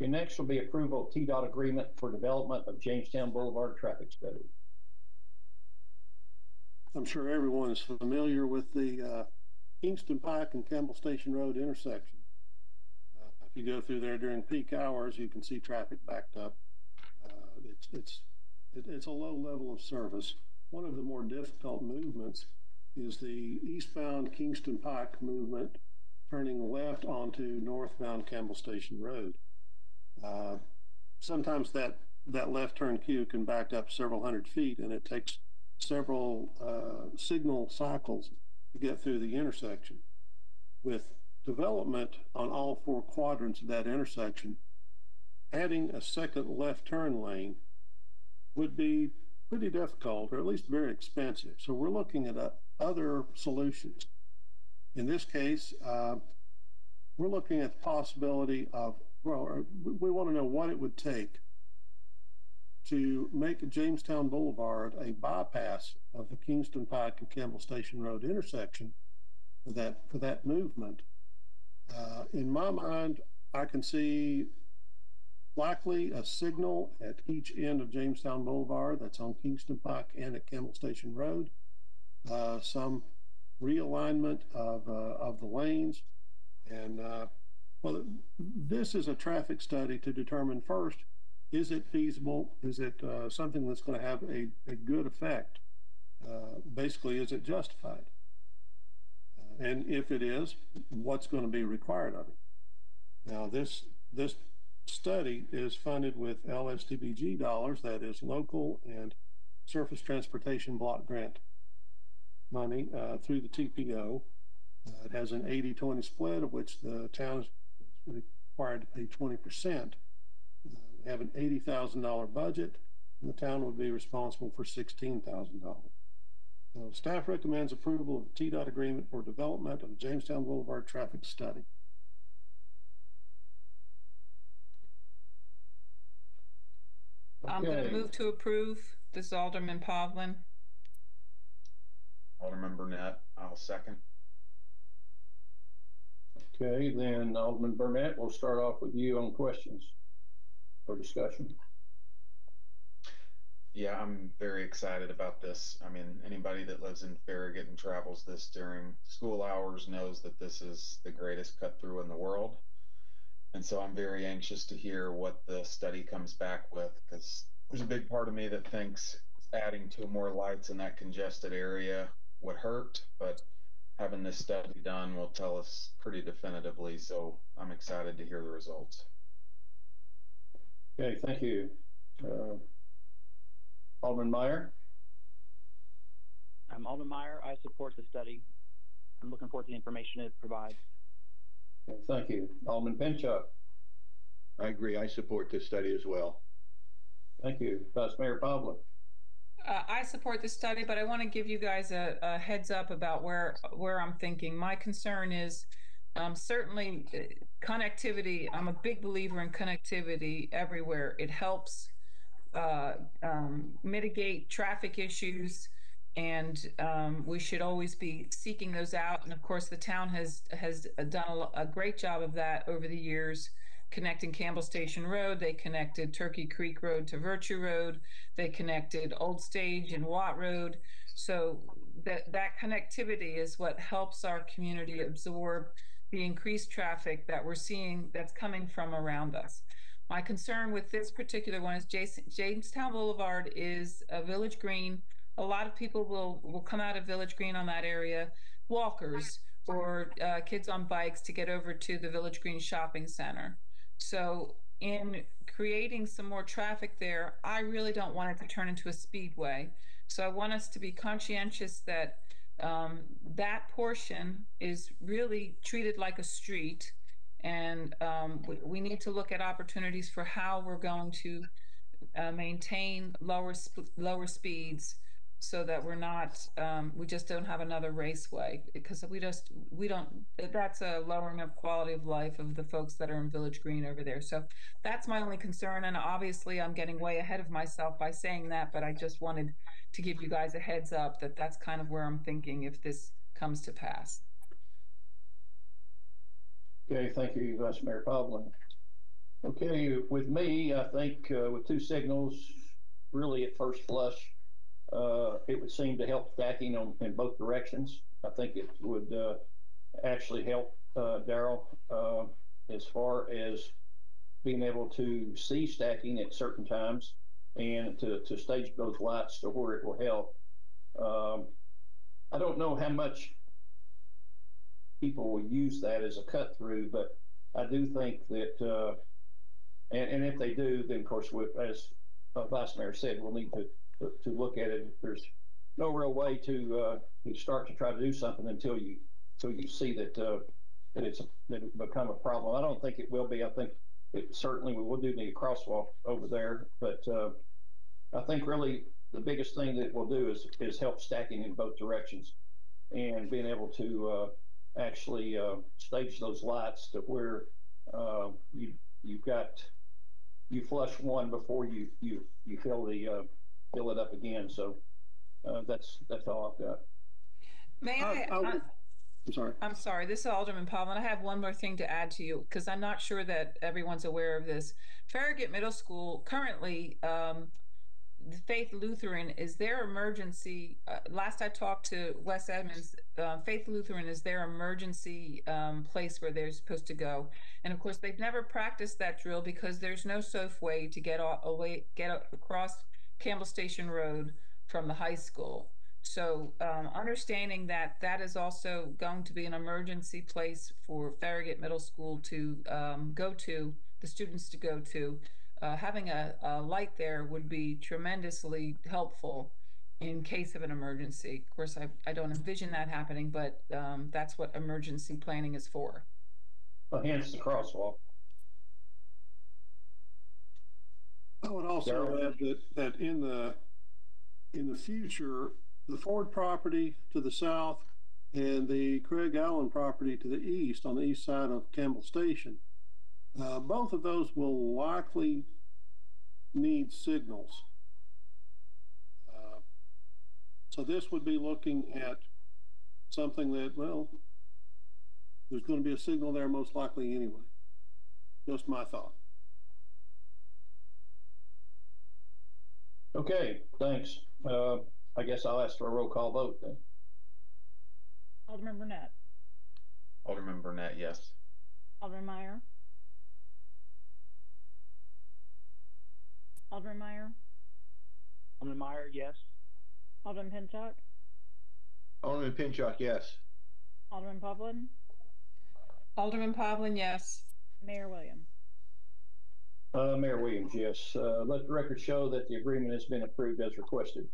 Okay, next will be approval of TDOT agreement for development of Jamestowne Boulevard traffic study. I'm sure everyone is familiar with the uh, Kingston Pike and Campbell Station Road intersection. Uh, If you go through there during peak hours, you can see traffic backed up. Uh, It's, it's, it- it's a low level of service. One of the more difficult movements is the eastbound Kingston Pike movement turning left onto northbound Campbell Station Road. Uh, Sometimes that, that left turn queue can back up several hundred feet and it takes several uh, signal cycles to get through the intersection. With development on all four quadrants of that intersection, adding a second left turn lane would be pretty difficult or at least very expensive. So we're looking at uh, other solutions. In this case, uh, we're looking at the possibility of, well, we, we want to know what it would take to make Jamestowne Boulevard a bypass of the Kingston Pike and Campbell Station Road intersection for that, for that movement. Uh, in my mind, I can see likely a signal at each end of Jamestowne Boulevard that's on Kingston Pike and at Campbell Station Road. Uh, some realignment of, uh, of the lanes. And, uh, well, this is a traffic study to determine first, is it feasible? Is it uh, something that's going to have a, a good effect? Uh, basically, is it justified? Uh, and if it is, what's going to be required of it? Now, this this study is funded with LSTBG dollars, that is local and surface transportation block grant money uh, through the TPO. Uh, it has an 80 20 split, of which the town required to pay 20%. Uh, we have an $80,000 budget, and the town would be responsible for $16,000. So staff recommends approval of the TDOT agreement for development of the Jamestowne Boulevard traffic study. I'm going Okay. to move to approve. This is Alderman Povlin. Alderman Burnett, I'll second. Okay, then Alderman Burnett, we'll start off with you on questions or discussion. Yeah, I'm very excited about this. I mean, anybody that lives in Farragut and travels this during school hours knows that this is the greatest cut through in the world. And so I'm very anxious to hear what the study comes back with because there's a big part of me that thinks adding two more lights in that congested area would hurt, but having this study done will tell us pretty definitively. So I'm excited to hear the results. Okay, thank you. Uh, Alderman Meyer? I'm Alden Meyer. I support the study. I'm looking forward to the information it provides. Okay, Thank you. Alderman Pinchok? I agree. I support this study as well. Thank you. Vice Mayor Povlin? Uh, I support this study, but I want to give you guys a, a heads up about where where I'm thinking. My concern is um, certainly uh, connectivity. I'm a big believer in connectivity everywhere. It helps uh, um, mitigate traffic issues, and um, we should always be seeking those out. And of course, the town has has done a, a great job of that over the years. Connecting Campbell Station Road, they connected Turkey Creek Road to Virtue Road, they connected Old Stage and Watt Road. So that that connectivity is what helps our community absorb the increased traffic that we're seeing that's coming from around us. My concern with this particular one is Jason, Jamestowne Boulevard is a village green. A lot of people will will come out of Village Green on that area, walkers or uh, kids on bikes to get over to the Village Green Shopping Center. So in creating some more traffic there, I really don't want it to turn into a speedway. So I want us to be conscientious that um, that portion is really treated like a street. And um, we, we need to look at opportunities for how we're going to uh, maintain lower sp- lower speeds so that we're not um, we just don't have another raceway because we just we don't that's a lowering of quality of life of the folks that are in village green over there so that's my only concern and obviously i'm getting way ahead of myself by saying that but i just wanted to give you guys a heads up that that's kind of where i'm thinking if this comes to pass Okay, thank you, Vice Mayor Povlin. Okay, with me, I think uh, with two signals, really at first flush, uh, it would seem to help stacking on, in both directions. I think it would uh, actually help uh, Daryl uh, as far as being able to see stacking at certain times and to, to stage those lights to where it will help. Um, I don't know how much people will use that as a cut through, but I do think that, uh, and, and if they do, then of course, we, as uh, Vice Mayor said, we'll need to, to, look at it. There's no real way to, uh, to start to try to do something until you, until you see that, uh, that it's, that it become a problem. I don't think it will be. I think it certainly, we will do need a crosswalk over there, but, uh, I think really the biggest thing that we'll do is, is help stacking in both directions and being able to, uh, actually, uh, stage those lights to where, uh, you, you've got, you flush one before you, you, you fill the, uh, fill it up again. So, uh, that's, that's all I've got. May I- I? I would- I- I'm sorry. I'm sorry, this is Alderman Povlin. I have one more thing to add to you because I'm not sure that everyone's aware of this. Farragut Middle School currently, um, the Faith Lutheran is their emergency. Uh, last I talked to Wes Edmonds, uh, Faith Lutheran is their emergency um, place where they're supposed to go. And of course, they've never practiced that drill because there's no safe way to get a- away, get across Campbell Station Road from the high school. So um, understanding that that is also going to be an emergency place for Farragut Middle School to um, go to, the students to go to, uh, having a, a light there would be tremendously helpful in case of an emergency. Of course, I, I don't envision that happening, but um, that's what emergency planning is for. Uh, Hence the crosswalk. I would also Darrell? add that, that in the, in the future, the Ford property to the south and the Craig Allen property to the east, on the east side of Campbell Station, uh, both of those will likely need signals. Uh, So this would be looking at something that, well, there's going to be a signal there most likely anyway. Just my thought. Okay, thanks. Uh, I guess I'll ask for a roll call vote then. Alderman Burnett, Alderman Burnett, yes. Alderman Meyer. Alderman Meyer, Alderman Meyer, yes. Alderman Pinchok, Alderman Pinchok, yes. Alderman Povlin, Alderman Povlin, yes. Mayor Williams. Uh, Mayor Williams, yes. Uh, let the record show that the agreement has been approved as requested.